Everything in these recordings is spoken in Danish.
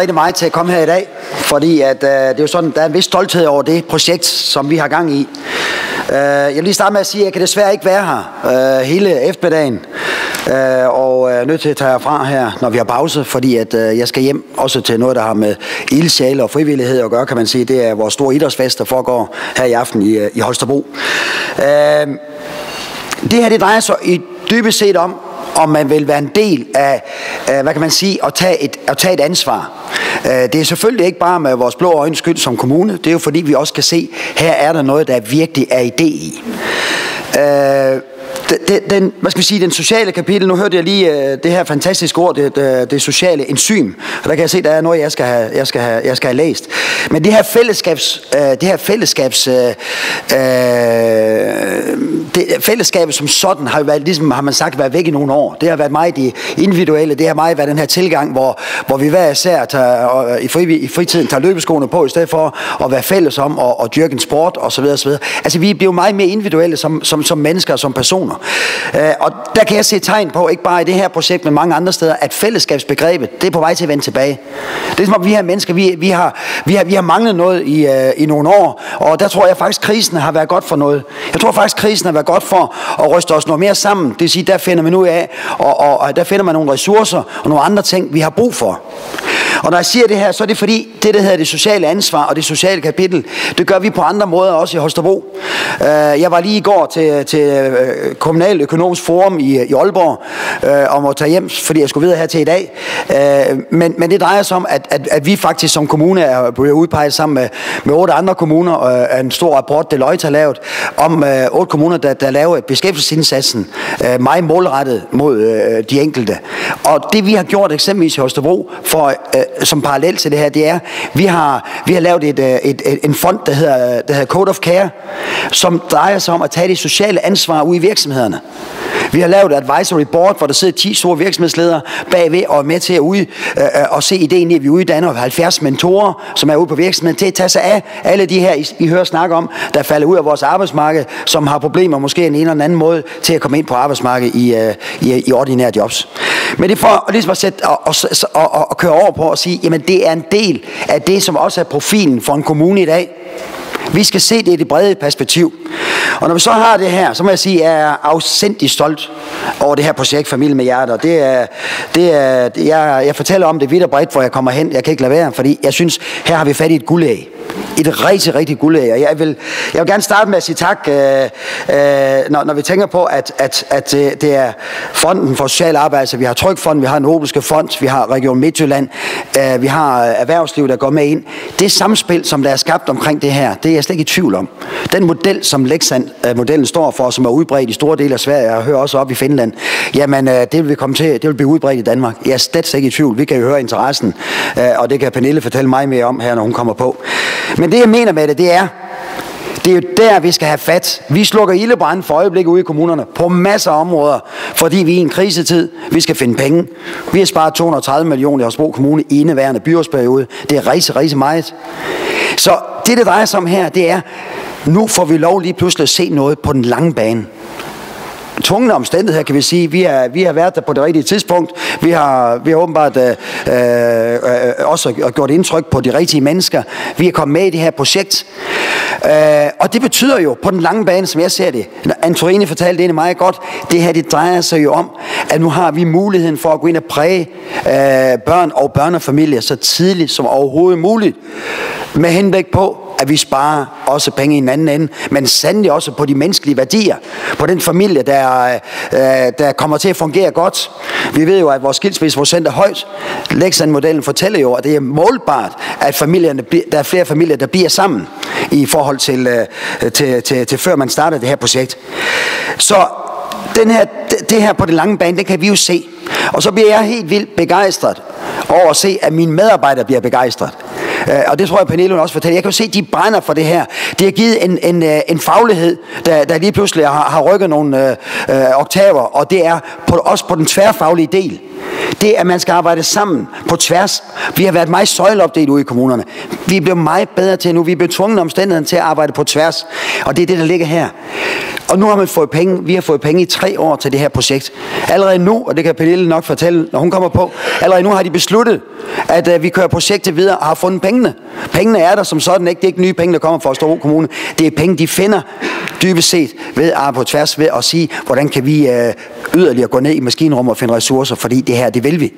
rigtig meget til at komme her i dag, fordi at, øh, det er jo sådan, der er en vis stolthed over det projekt, som vi har gang i. Øh, jeg vil lige starte med at sige, at jeg kan desværre ikke være her øh, hele eftermiddagen, øh, og er nødt til at tage herfra her, når vi har pause, fordi at, øh, jeg skal hjem også til noget, der har med ildsjæle og frivillighed at gøre, kan man sige. Det er vores store idrætsfest, der foregår her i aften i, øh, i Holstebro. Øh, det her, det drejer sig i dybest set om, om man vil være en del af, hvad kan man sige, at tage et, at tage et ansvar. Øh, det er selvfølgelig ikke bare med vores blå øjne skyld som kommune, det er jo fordi vi også kan se, her er der noget, der virkelig er idé i. Øh, den, den, hvad skal man sige, den sociale kapitel, nu hørte jeg lige øh, det her fantastiske ord, det, det, det sociale enzym, og der kan jeg se, der er noget, jeg skal have, jeg skal have, jeg skal have læst. Men det her fællesskabs, øh, det her fællesskabs, øh, øh det, fællesskabet som sådan har jo været, ligesom har man sagt, været væk i nogle år. Det har været meget det individuelle, det har meget været den her tilgang, hvor, hvor vi hver især tager, og, øh, i, fri, i fritiden tager løbeskoene på, i stedet for at være fælles om at, at dyrke en sport osv. osv. Altså vi bliver jo meget mere individuelle som, som, som mennesker og som personer. Uh, og der kan jeg se tegn på, ikke bare i det her projekt, men mange andre steder, at fællesskabsbegrebet, det er på vej til at vende tilbage. Det er som om vi her mennesker, vi, vi, har, vi, har, vi har manglet noget i, øh, i nogle år, og der tror jeg faktisk, krisen har været godt for noget. Jeg tror faktisk, krisen har været godt for at ryste os noget mere sammen. Det vil sige, der finder man ud af, og, og, og der finder man nogle ressourcer og nogle andre ting, vi har brug for. Og når jeg siger det her, så er det fordi, det der hedder det sociale ansvar og det sociale kapitel, det gør vi på andre måder også i Holstebro. Øh, jeg var lige i går til, til øh, Kommunal Økonomisk Forum i, i Aalborg uh, om at tage hjem, fordi jeg skulle videre her til i dag. Uh, men, men det drejer sig om, at, at, at vi faktisk som kommune er blevet udpeget sammen med, med otte andre kommuner og en stor rapport, Deloitte har lavet, om otte kommuner, der, der laver beskæftigelsesindsatsen uh, meget målrettet mod de enkelte. Og det vi har gjort eksempelvis i Holstebro for som parallel til det her, det er, vi har, vi har lavet et, øh, et, et, en fond, der hedder, der hedder Code of Care, som drejer sig om at tage det sociale ansvar ud i virksomhederne. Vi har lavet et advisory board, hvor der sidder 10 store virksomhedsledere bagved og er med til at ude, øh, øh og se ideen i, at vi uddanner 70 mentorer, som er ude på virksomheden, til at tage sig af alle de her, I, I hører snakke om, der falder ud af vores arbejdsmarked, som har problemer måske en eller anden måde til at komme ind på arbejdsmarkedet i, øh, i, i ordinære jobs. Men det er for ligesom at, sætte, og, og, og, og køre over på at sige, jamen det er en del af det, som også er profilen for en kommune i dag. Vi skal se det i det brede perspektiv. Og når vi så har det her, så må jeg sige, at jeg er afsindig stolt over det her projekt Familie med Hjerter. Det er, det er, jeg, jeg fortæller om det vidt og bredt, hvor jeg kommer hen. Jeg kan ikke lade være, fordi jeg synes, her har vi fat i et guldæg. Et rigtig, rigtig guldæg. Og jeg vil, jeg vil gerne starte med at sige tak, øh, øh, når, når vi tænker på, at, at, at det, det er Fonden for Social Arbejde, så vi har Trykfonden, vi har Nobelske Fond, vi har Region Midtjylland, øh, vi har øh, erhvervsliv, der går med ind. Det samspil, som der er skabt omkring det her, det er jeg slet ikke i tvivl om. Den model, som Lexand-modellen øh, står for, som er udbredt i store dele af Sverige, og hører også op i Finland, jamen øh, det vil vi komme til, det vil blive udbredt i Danmark. Jeg er slet ikke i tvivl. Vi kan jo høre interessen, og det kan Pernille fortælle mig mere om her, når hun kommer på. Men det jeg mener med det, det er, det er jo der, vi skal have fat. Vi slukker ildebrand for øjeblikket ude i kommunerne på masser af områder, fordi vi er i en krisetid. Vi skal finde penge. Vi har sparet 230 millioner i Holstebro Kommune i indeværende byrådsperiode. Det er rigtig, rigtig meget. Så det, det drejer sig om her, det er, nu får vi lov lige pludselig at se noget på den lange bane tvungne omstændigheder, kan vi sige. Vi har, vi har været der på det rigtige tidspunkt. Vi har, vi har åbenbart øh, øh, også gjort indtryk på de rigtige mennesker. Vi er kommet med i det her projekt. Øh, og det betyder jo på den lange bane, som jeg ser det, Antorini fortalte det meget godt, det her det drejer sig jo om, at nu har vi muligheden for at gå ind og præge øh, børn og børnefamilier så tidligt som overhovedet muligt, med henblik på, at vi sparer også penge i en anden ende, men sandelig også på de menneskelige værdier, på den familie, der, øh, der kommer til at fungere godt. Vi ved jo, at vores skilsmisseprocent er højt. Lexan-modellen fortæller jo, at det er målbart, at familierne, der er flere familier, der bliver sammen i forhold til, øh, til, til, til før man startede det her projekt. Så den her, det her på det lange bane, det kan vi jo se. Og så bliver jeg helt vildt begejstret over at se, at mine medarbejdere bliver begejstret. Øh, og det tror jeg, Pernille også fortæller. Jeg kan jo se, at de brænder for det her. Det har givet en, en, øh, en faglighed, der, der lige pludselig har, har rykket nogle øh, øh, oktaver, og det er på, også på den tværfaglige del. Det er, at man skal arbejde sammen på tværs. Vi har været meget søjleopdelt ude i kommunerne. Vi bliver meget bedre til nu. Vi er blevet tvunget omstændigheden til at arbejde på tværs. Og det er det, der ligger her. Og nu har man fået penge, vi har fået penge i tre år til det her projekt. Allerede nu, og det kan Pernille nok fortælle, når hun kommer på, allerede nu har de besluttet, at uh, vi kører projektet videre og har fundet pengene. Pengene er der som sådan ikke. Det er ikke nye penge, der kommer fra Stor Kommune. Det er penge, de finder dybest set ved at på tværs ved at sige, hvordan kan vi uh, yderligere gå ned i maskinrum og finde ressourcer, fordi det her, det vil vi.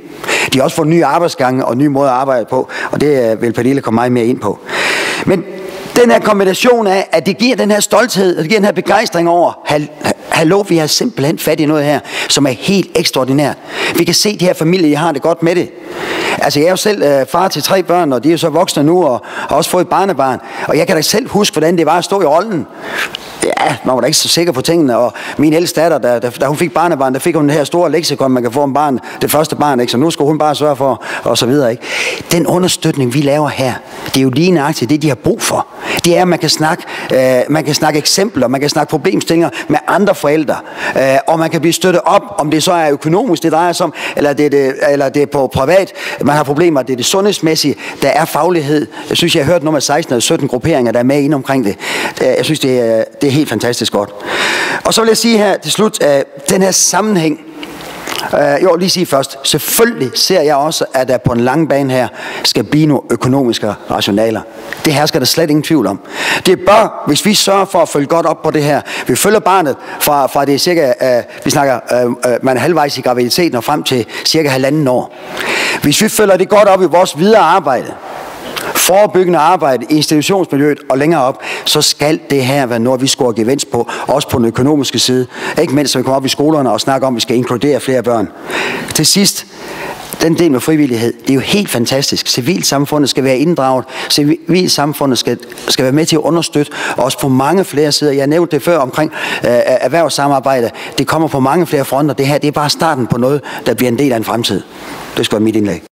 De har også fået nye arbejdsgange og nye måder at arbejde på, og det uh, vil Pernille komme meget mere ind på. Men den her kombination af, at det giver den her stolthed, og det giver den her begejstring over, hallo, vi har simpelthen fat i noget her, som er helt ekstraordinært. Vi kan se, at de her familier, I har det godt med det. Altså, jeg er jo selv øh, far til tre børn, og de er jo så voksne nu, og har også fået et barnebarn. Og jeg kan da selv huske, hvordan det var at stå i rollen ja, man var da ikke så sikker på tingene, og min ældste datter, da, da, da hun fik barnebarn, der fik hun det her store leksikon, man kan få en barn, det første barn, ikke? så nu skulle hun bare sørge for, og så videre. Ikke? Den understøtning, vi laver her, det er jo lige nøjagtigt det, de har brug for. Det er, at man kan snakke, øh, man kan snakke eksempler, man kan snakke problemstillinger med andre forældre, øh, og man kan blive støttet op, om det så er økonomisk, det drejer sig om, eller det, er det, eller det er på privat, man har problemer, det er det sundhedsmæssige, der er faglighed. Jeg synes, jeg har hørt nummer 16 eller 17 grupperinger, der er med ind omkring det. Øh, jeg synes, det er, det er helt fantastisk godt. Og så vil jeg sige her til slut, at den her sammenhæng, Øh, uh, jo, lige sige først. Selvfølgelig ser jeg også, at der på en lang bane her skal blive nogle økonomiske rationaler. Det her skal der slet ingen tvivl om. Det bør, hvis vi sørger for at følge godt op på det her, vi følger barnet fra, fra det cirka, uh, vi snakker, uh, uh, man er halvvejs i graviditeten og frem til cirka halvanden år. Hvis vi følger det godt op i vores videre arbejde, forebyggende arbejde i institutionsmiljøet og længere op, så skal det her være noget, vi scorer gevinst på, også på den økonomiske side. Ikke mindst, når vi kommer op i skolerne og snakker om, at vi skal inkludere flere børn. Til sidst, den del med frivillighed, det er jo helt fantastisk. Civilsamfundet skal være inddraget. Civilsamfundet skal, skal være med til at understøtte, også på mange flere sider. Jeg nævnte det før omkring øh, øh, erhvervssamarbejde. Det kommer på mange flere fronter. Det her det er bare starten på noget, der bliver en del af en fremtid. Det skal være mit indlæg.